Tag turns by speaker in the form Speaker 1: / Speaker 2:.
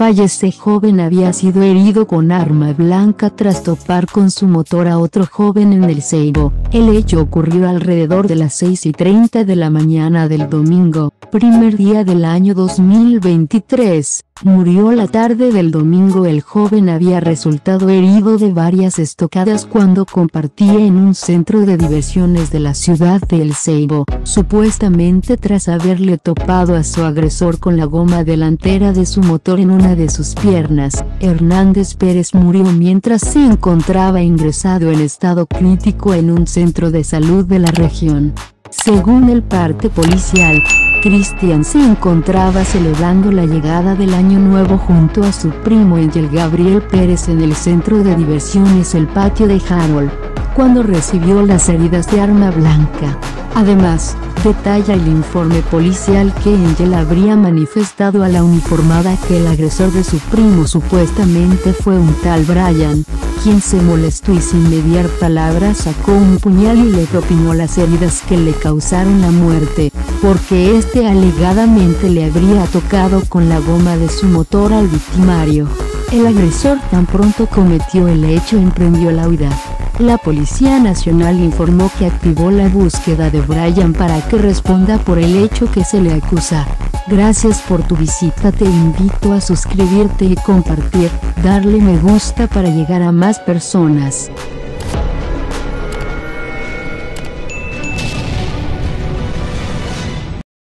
Speaker 1: Valle este joven había sido herido con arma blanca tras topar con su motor a otro joven en el Ceibo. El hecho ocurrió alrededor de las 6 y 30 de la mañana del domingo, primer día del año 2023. Murió la tarde del domingo el joven había resultado herido de varias estocadas cuando compartía en un centro de diversiones de la ciudad de El Ceibo, supuestamente tras haberle topado a su agresor con la goma delantera de su motor en una de sus piernas. Hernández Pérez murió mientras se encontraba ingresado en estado crítico en un centro de salud de la región. Según el parte policial, Cristian se encontraba celebrando la llegada del año nuevo junto a su primo Angel Gabriel Pérez en el centro de diversiones El Patio de Harold, cuando recibió las heridas de arma blanca. Además, detalla el informe policial que Angel habría manifestado a la uniformada que el agresor de su primo supuestamente fue un tal Brian, quien se molestó y sin mediar palabras sacó un puñal y le propinó las heridas que le causaron la muerte, porque este alegadamente le habría tocado con la goma de su motor al victimario. El agresor tan pronto cometió el hecho emprendió la huida. La Policía Nacional informó que activó la búsqueda de Brian para que responda por el hecho que se le acusa. Gracias por tu visita te invito a suscribirte y compartir, darle me gusta para llegar a más personas.